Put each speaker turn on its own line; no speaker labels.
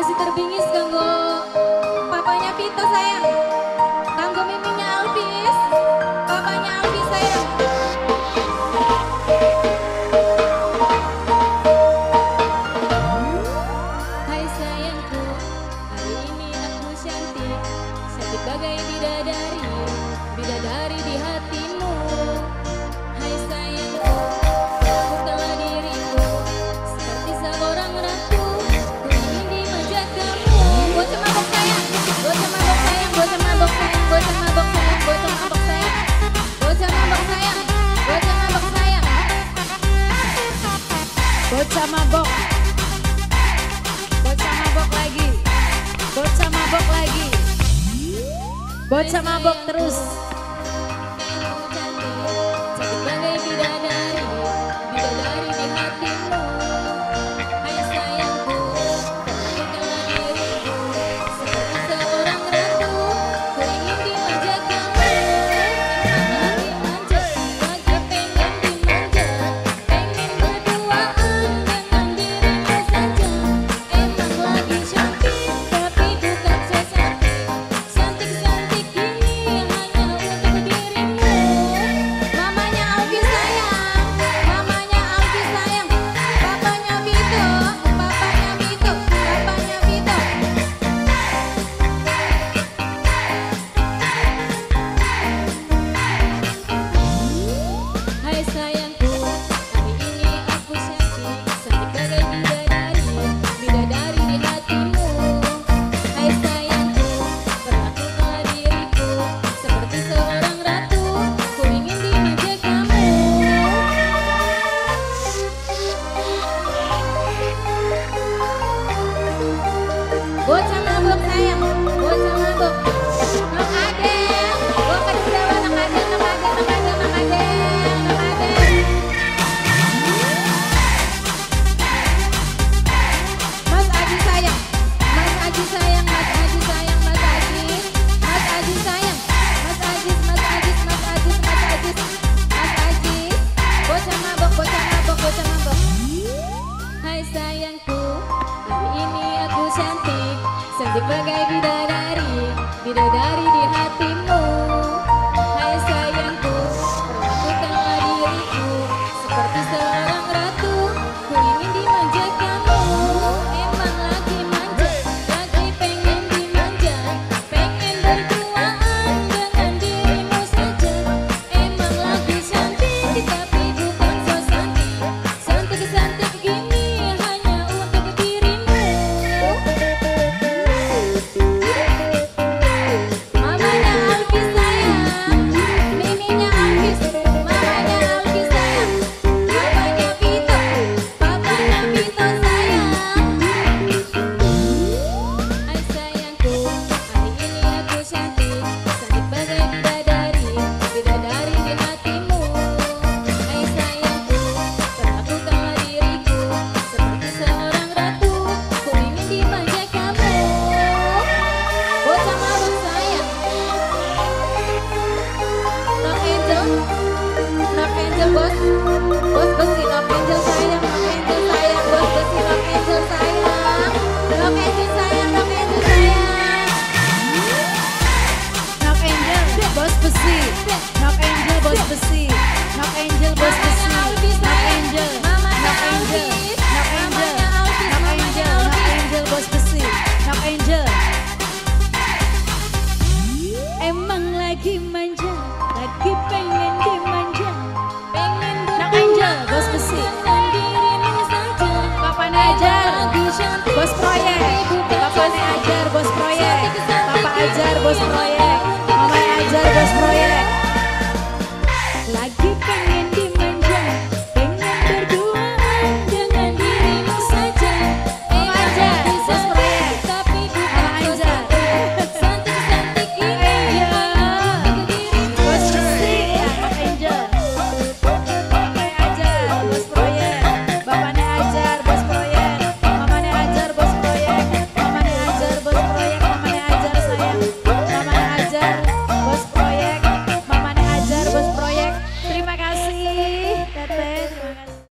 Masih terbingis ganggu papanya Vito sayang. Ganggu miminya Alvis. Papanya Alvis sayang. Hai sayangku, hari ini aku cantik. Cantik bagai bidadari, bidadari di hatimu. Bocah mabok
terus.
Sampai hai sayangku. Hari ini aku cantik sebagai bidadari, bidadari di hatimu
谢
谢
导